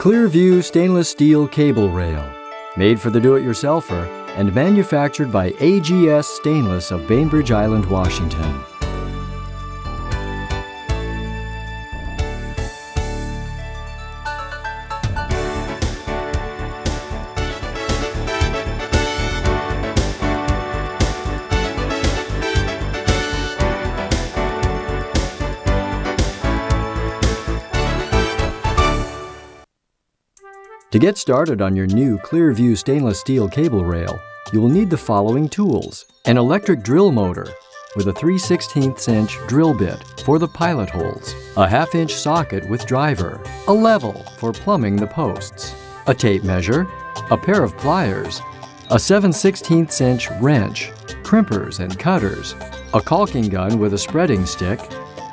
Clearview stainless steel cable rail, made for the do-it-yourselfer and manufactured by AGS Stainless of Bainbridge Island, Washington. To get started on your new Clearview stainless steel cable rail, you will need the following tools. An electric drill motor with a 3 16 inch drill bit for the pilot holes, a half inch socket with driver, a level for plumbing the posts, a tape measure, a pair of pliers, a 7 16 inch wrench, crimpers and cutters, a caulking gun with a spreading stick,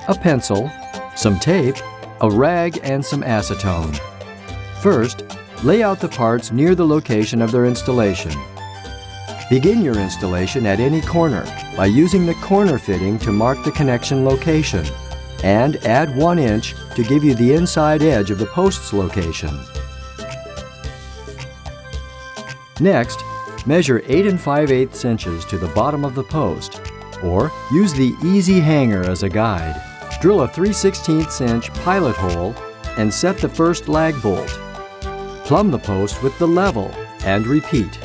a pencil, some tape, a rag and some acetone. First, Lay out the parts near the location of their installation. Begin your installation at any corner by using the corner fitting to mark the connection location and add 1 inch to give you the inside edge of the post's location. Next, measure 8 and 5 8 inches to the bottom of the post or use the easy hanger as a guide. Drill a 3 16 inch pilot hole and set the first lag bolt. Plumb the post with the level and repeat.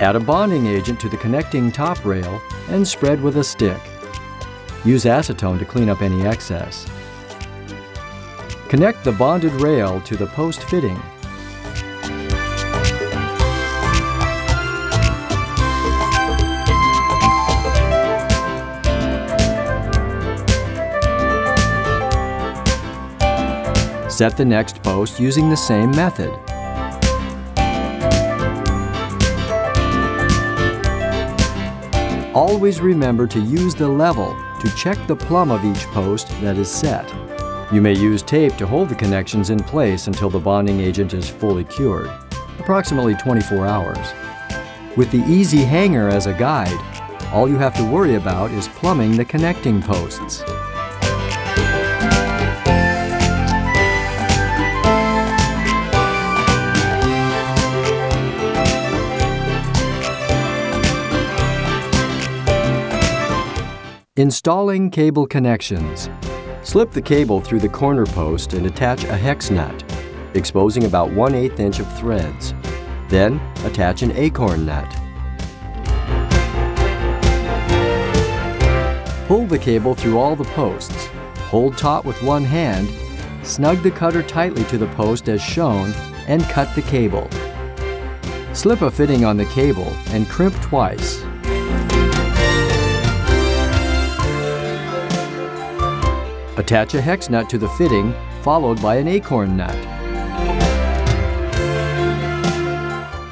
Add a bonding agent to the connecting top rail and spread with a stick. Use acetone to clean up any excess. Connect the bonded rail to the post fitting Set the next post using the same method. Always remember to use the level to check the plumb of each post that is set. You may use tape to hold the connections in place until the bonding agent is fully cured, approximately 24 hours. With the easy hanger as a guide, all you have to worry about is plumbing the connecting posts. Installing cable connections. Slip the cable through the corner post and attach a hex nut, exposing about 1 8 inch of threads. Then attach an acorn nut. Pull the cable through all the posts. Hold taut with one hand, snug the cutter tightly to the post as shown, and cut the cable. Slip a fitting on the cable and crimp twice. Attach a hex nut to the fitting, followed by an acorn nut.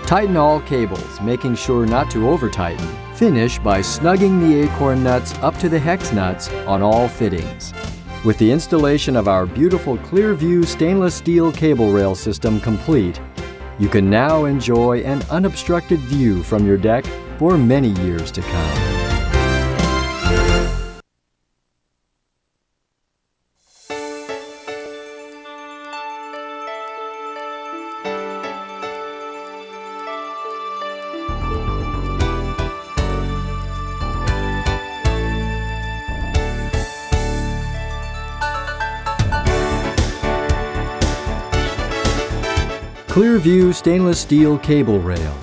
Tighten all cables, making sure not to over-tighten. Finish by snugging the acorn nuts up to the hex nuts on all fittings. With the installation of our beautiful Clearview stainless steel cable rail system complete, you can now enjoy an unobstructed view from your deck for many years to come. Clearview stainless steel cable rail,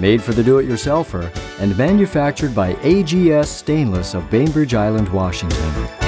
made for the do-it-yourselfer and manufactured by AGS Stainless of Bainbridge Island, Washington.